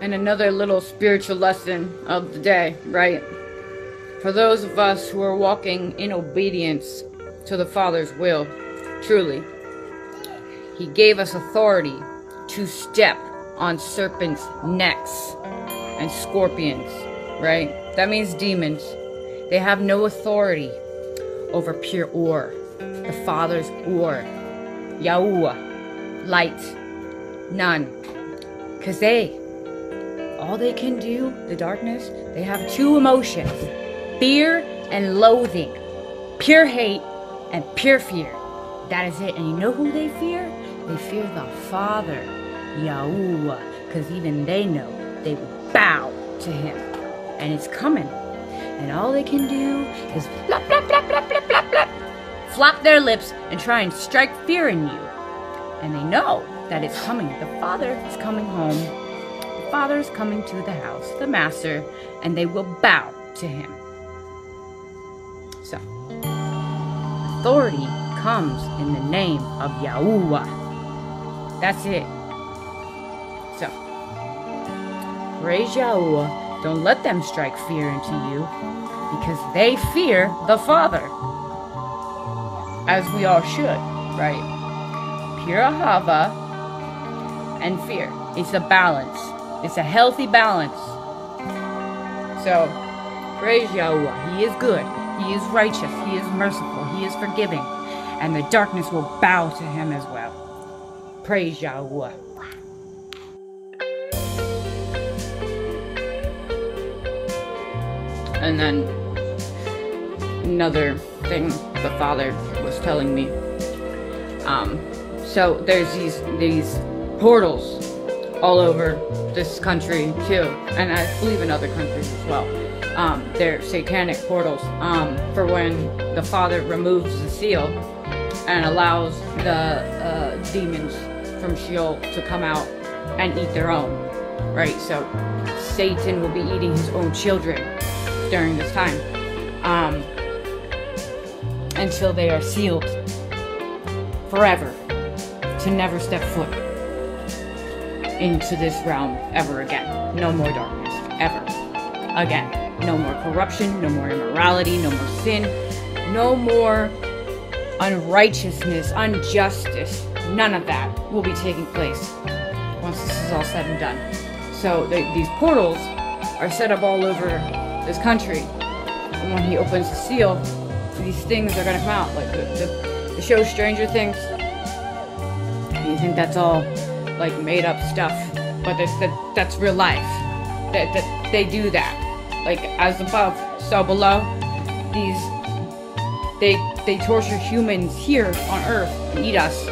And another little spiritual lesson of the day, right? For those of us who are walking in obedience to the Father's will, truly, He gave us authority to step on serpents' necks and scorpions, right? That means demons. They have no authority over pure ohr, the Father's ohr, Yahuah, light, none. Because they, all they can do, the darkness, they have two emotions fear and loathing, pure hate and pure fear. That is it. And you know who they fear? They fear the Father, Yahuah, because even they know they will bow to Him. And it's coming. And all they can do is blop, blop, blop, blop, blop, blop, blop, flap their lips and try and strike fear in you. And they know that it's coming. The Father is coming home. The Father is coming to the house, the Master, and they will bow to Him. So, authority comes in the name of Yahuah. That's it. So, praise Yahuah. Don't let them strike fear into you because they fear the Father. As we all should, right? Pure Ahava and fear. It's a balance. It's a healthy balance. So, praise Yahuah. He is good. He is righteous. He is merciful. He is forgiving. And the darkness will bow to him as well. Praise Yahuah. And then another thing the father was telling me. Um, so there's these these portals all over this country too, and I believe in other countries as well. Um, they're satanic portals um, for when the father removes the seal and allows the uh, demons from Sheol to come out and eat their own. Right, so Satan will be eating his own children during this time um, until they are sealed forever to never step foot into this realm ever again. No more darkness, ever again. No more corruption, no more immorality, no more sin, no more unrighteousness, injustice. None of that will be taking place once this is all said and done. So the, these portals are set up all over this country. And when he opens the seal, these things are gonna come out. Like the, the, the show Stranger Things. You think that's all like made up stuff, but that's, that, that's real life. That, that they do that. Like as above, so below. These they they torture humans here on Earth and eat us.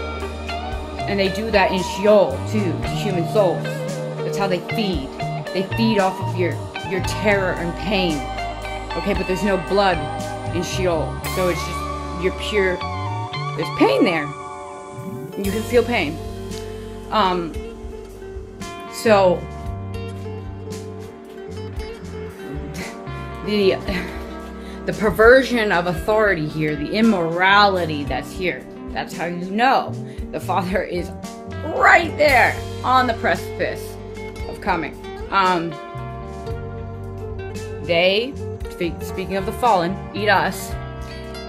And they do that in Sheol too, to human souls. That's how they feed. They feed off of your your terror and pain. Okay, but there's no blood in Sheol. So it's just your pure there's pain there. You can feel pain. Um so the the perversion of authority here, the immorality that's here. That's how you know the Father is right there on the precipice of coming. Um, they, speaking of the fallen, eat us,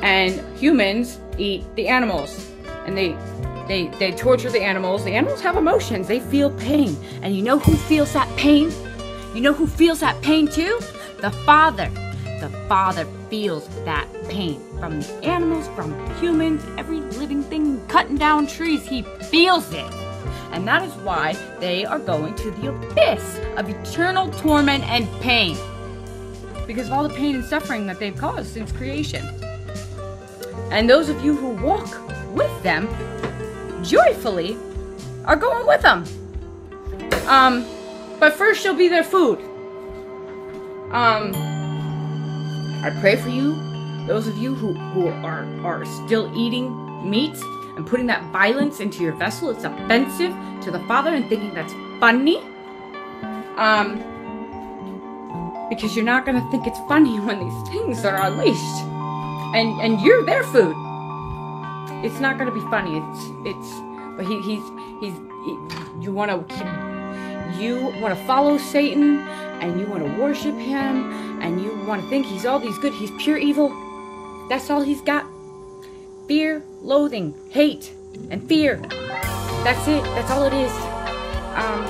and humans eat the animals, and they they they torture the animals. The animals have emotions. They feel pain, and you know who feels that pain? You know who feels that pain too? The Father. The Father feels that pain from the animals, from humans, every living thing cutting down trees. He feels it. And that is why they are going to the abyss of eternal torment and pain. Because of all the pain and suffering that they've caused since creation. And those of you who walk with them joyfully are going with them. Um, but first you'll be their food. Um, I pray for you, those of you who, who are, are still eating meat and putting that violence into your vessel. It's offensive to the Father and thinking that's funny. Um, because you're not gonna think it's funny when these things are unleashed, and and you're their food. It's not gonna be funny. It's it's. But he he's he's. He, you want to you want to follow Satan and you want to worship him and you want to think he's all these good, he's pure evil, that's all he's got. Fear, loathing, hate, and fear. That's it. That's all it is. Um,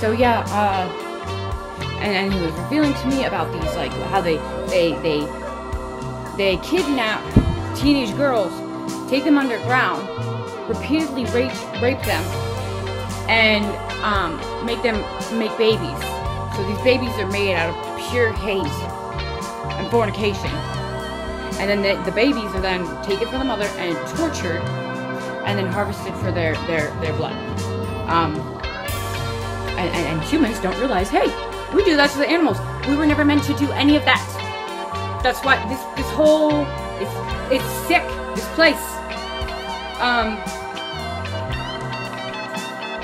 so yeah, uh, and, and he was revealing to me about these, like how they they they they kidnap teenage girls, take them underground, repeatedly rape rape them, and um, make them make babies. So these babies are made out of pure hate and fornication. And then the, the babies are then taken from the mother and tortured and then harvested for their, their, their blood. Um, and, and, and humans don't realize, hey, we do that to the animals. We were never meant to do any of that. That's why this this whole it's it's sick. This place. Um,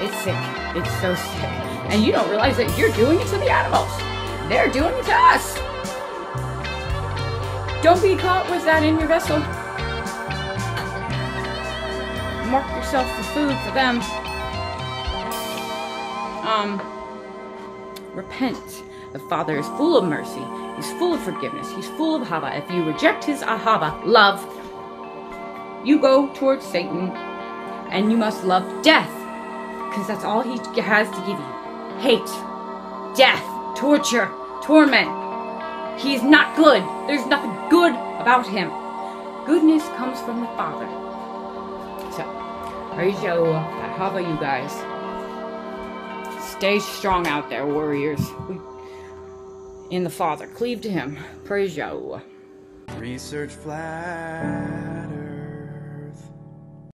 it's sick. It's so sick. And you don't realize that you're doing it to the animals. They're doing it to us. Don't be caught with that in your vessel. Mark yourself for food for them. Um, repent. The Father is full of mercy. He's full of forgiveness. He's full of Hava. If you reject his Ahava, love, you go towards Satan and you must love death because that's all he has to give you. Hate, death, torture, torment. He's not good. There's nothing good about him. Goodness comes from the Father. So, praise Yahuah. Hava, you guys. Stay strong out there, warriors. We, in the Father. Cleave to him. Praise Yahuah. Research flat